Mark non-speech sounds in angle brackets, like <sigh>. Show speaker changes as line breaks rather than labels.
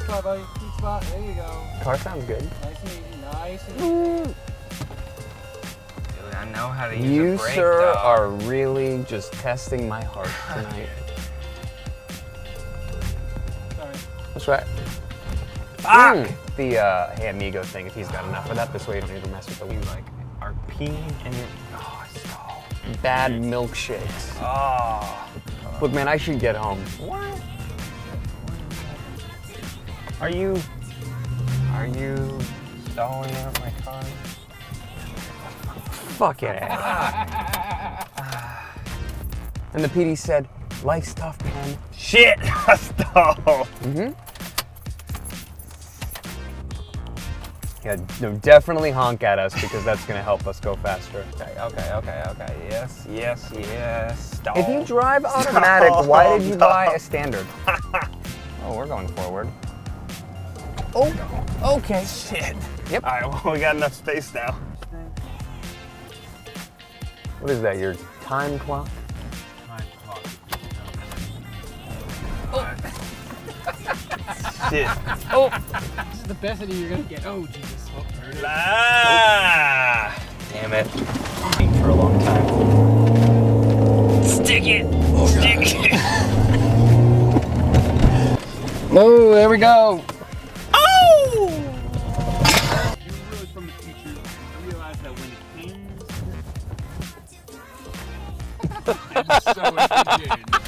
spot, buddy. Sweet spot. There you go.
Car sounds good.
Nice and easy. Nice and easy.
Dude, I know how to use
You,
a brake,
sir,
though.
are really just testing my heart <laughs> tonight.
Sorry.
That's right.
Fuck!
Mm. The uh, Hey Amigo thing, if he's got enough of that, this way you don't need to mess with the
You like are peeing and you're. Oh, so.
bad milkshakes.
Oh.
Look, man, I should get home.
What? Are you. Are you stalling out my car?
Fuck it. <laughs> and the PD said, life's tough, man.
Shit! <laughs> I stalled!
Mm-hmm. Yeah, no, definitely honk at us because that's gonna help us go faster. <laughs>
Okay, okay, okay, okay. Yes, yes, yes. Stall.
If you drive automatic, why did you
Stall.
buy a standard? oh, we're going forward. Oh, okay.
Shit.
Yep.
Alright, <laughs> well, we got enough space now.
What is that, your time clock? Oh. <laughs>
Shit. Oh.
This is the best idea you're gonna get. Oh Jesus. Oh, there it is.
Ah! Damn it. For a long time. Stick it! Stick it! <laughs>
Oh, there we go. <laughs>
I'm so.